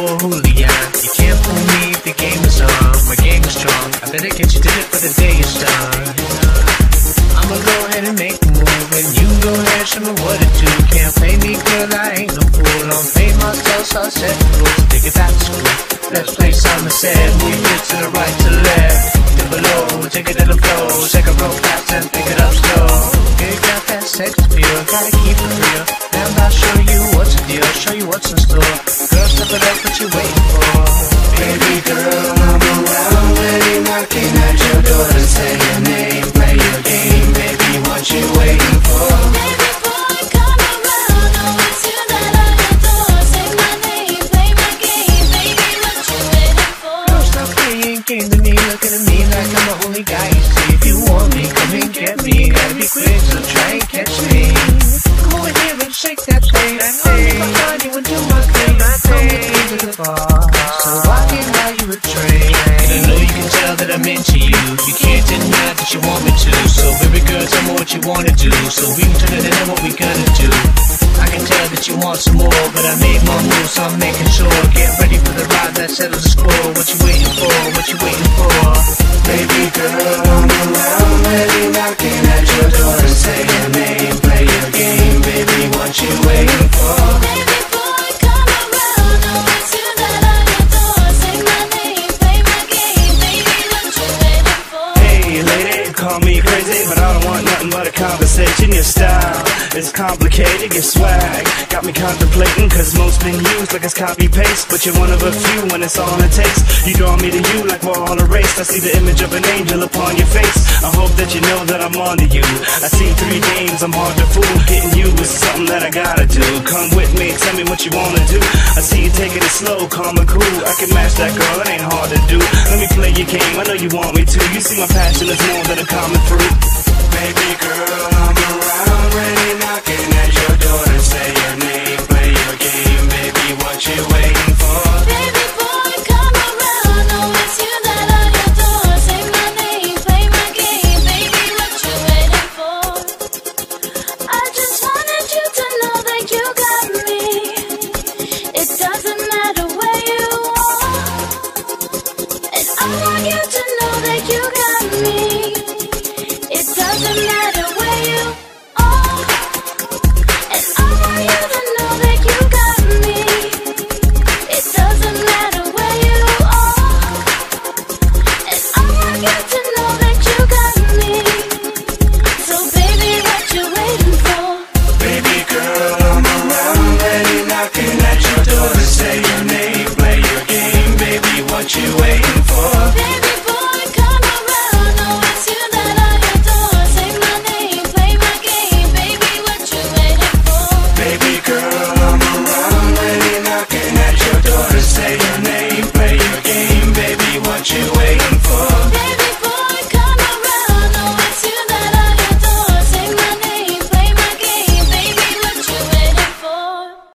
for a. You can't fool me the game is on. My game is strong. I better get you did it for the day is done. I'ma go ahead and make a move, and you go ahead show me what to do. Can't play me, girl, I ain't no fool. I'm pay myself, so I set the rules. Take it back to school. Let's play said. Move it to the right, gotta keep it real. And I'll show you what's the deal, show you what's in store. Girl, step it up, what you waiting for? Baby girl, I'm around ready knocking at your door to say your name, play your game, baby, what you waiting for? I game, with me, looking at me like I'm the only guy. If you want me, come and get me. Gotta be quick, so try and catch me. Shake that thing. I'll leave behind you and do my thing. Come with me to the bar, so I can buy you a drink. And I know you can tell that I'm into you. You can't deny that you want me to. So baby girl, tell me what you wanna do, so we can turn it into what we gonna do. I can tell that you want some more, but I made my move, so I'm making conversation. Your style is complicated, your swag got me contemplating, cause most been used like it's copy paste. But you're one of a few when it's all it takes. You draw me to you like we're all erased. I see the image of an angel upon your face. I hope that you know that I'm on to you. I see three games, I'm hard to fool. Getting you is something that I gotta do. Come with me, tell me what you wanna do. I see you taking it slow, calm and cool. I can match that girl, it ain't hard to do. Let me play your game, I know you want me to. You see my passion is more than a common fruit. Baby girl, I'm around ready knocking at